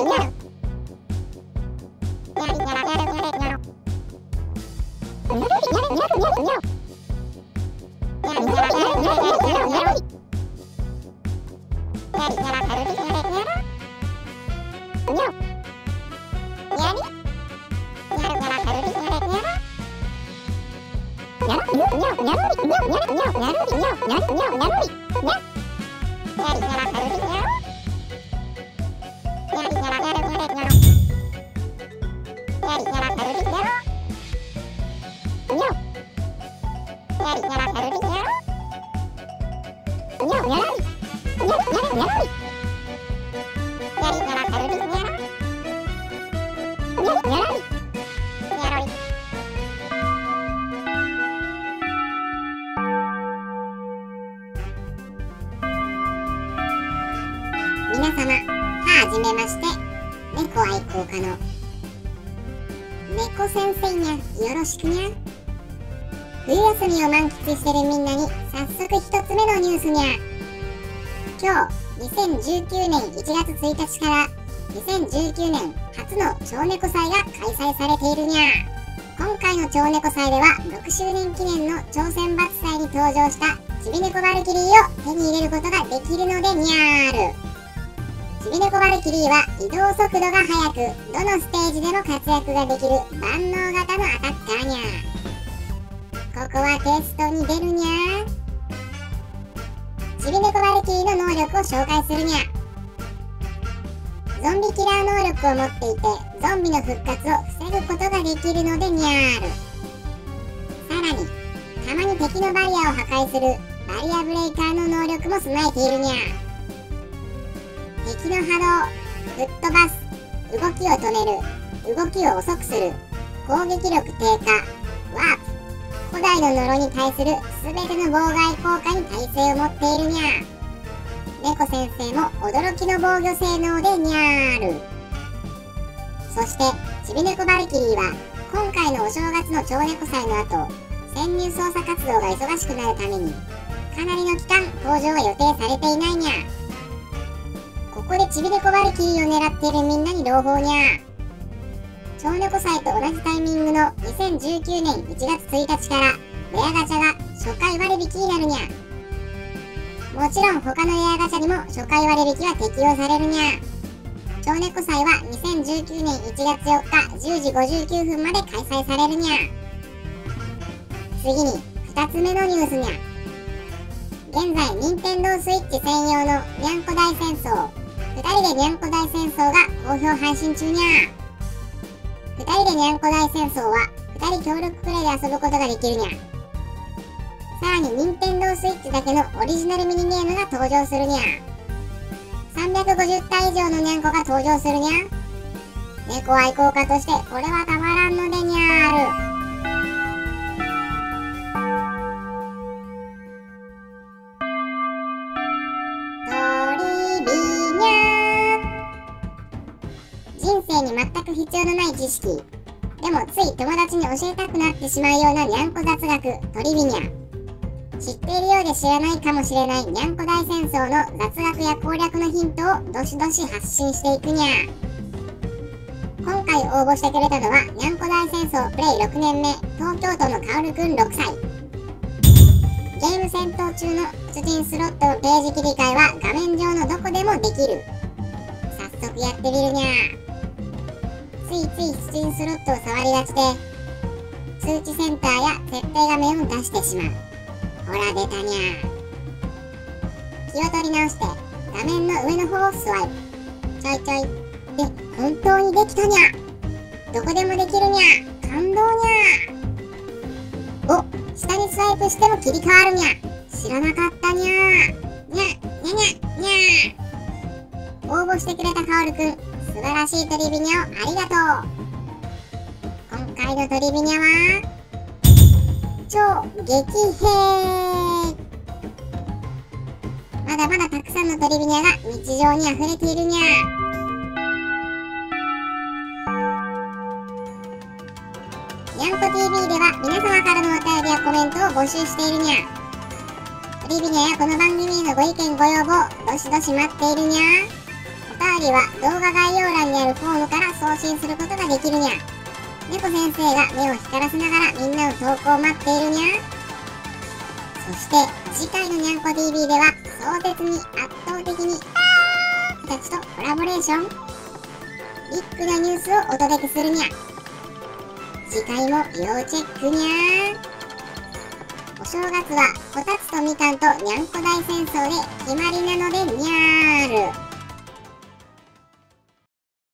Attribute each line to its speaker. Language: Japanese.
Speaker 1: Yeah. 皆様、はじめまして、猫愛好家の猫先生にゃ、よろしくにゃ。冬休みを満喫してるみんなに早速一つ目のニュースにゃ。今日、2019年1月1日から2019年初の蝶猫祭が開催されているにゃ。今回の蝶猫祭では6周年記念の挑戦抜祭に登場したちび猫バルキリーを手に入れることができるのでにゃーる。ちび猫バルキリーは移動速度が速くどのステージでも活躍ができる万能型のアタッカーにゃここはテストに出るにゃちび猫バルキーの能力を紹介するにゃ。ゾンビキラー能力を持っていてゾンビの復活を防ぐことができるのでにゃーる。さらにたまに敵のバリアを破壊するバリアブレイカーの能力も備えているにゃ敵の波動吹っ飛ばす動きを止める動きを遅くする攻撃力低下ワープ古代の呪に対する全ての妨害効果に耐性を持っているにゃ猫先生も驚きの防御性能でにゃーる。そしてちび猫バルキリーは今回のお正月の蝶猫祭の後潜入捜査活動が忙しくなるためにかなりの期間登場は予定されていないにゃここでちび猫バルキリーを狙っているみんなに朗報にゃ蝶猫祭と同じタイミングの2019年1月1日からレアガチャが初回割引になるにゃもちろん他のレアガチャにも初回割引は適用されるにゃ蝶猫祭は2019年1月4日10時59分まで開催されるにゃ次に2つ目のニュースにゃ現在任天堂 switch 専用のにゃんこ大戦争。2人でにゃんこ大戦争が好評配信中にゃ2人でにゃんこ大戦争は2人協力プレイで遊ぶことができるにゃ。さらに任天堂 switch だけのオリジナルミニゲームが登場するにゃ。350体以上のにゃんこが登場するにゃ。猫愛好家としてこれはたまらんのでにゃーる。生に全く必要のない知識。でもつい友達に教えたくなってしまうようなにゃんこ雑学トリビニャ知っているようで知らないかもしれないにゃんこ大戦争の雑学や攻略のヒントをどしどし発信していくにゃ。今回応募してくれたのはにゃんこ大戦争プレイ6年目東京都のかおるくん6歳。ゲーム戦闘中の出陣スロットのページ切り替えは画面上のどこでもできる。早速やってみるにゃ。ついつい出陣スロットを触りがちで通知センターや設定画面を出してしまう。ほら出たにゃ気を取り直して画面の上の方をスワイプ。ちょいちょい。で本当にできたにゃどこでもできるにゃ感動にゃお下にスワイプしても切り替わるにゃ知らなかったにゃにゃにゃにゃにゃ応募してくれたカオルくん。素晴らしいトリビニャをありがとう。今回のトリビニャは超激変まだまだたくさんのトリビニャが日常に溢れているにゃ。にゃんこ TV では皆様からのお便りやコメントを募集しているにゃ。トリビニャやこの番組へのご意見ご要望どしどし待っているにゃ。便りは動画概要欄にあるフォームから送信することができるにゃ。猫先生が目を光らせながらみんなの投稿を待っているにゃ。そして次回のにゃんこ TV では壮絶に圧倒的にたちとコラボレーション。ビッグなニュースをお届けするにゃ。次回も要チェックにゃ。お正月はこたつとみかんとにゃんこ大戦争で決まりなのでにゃーる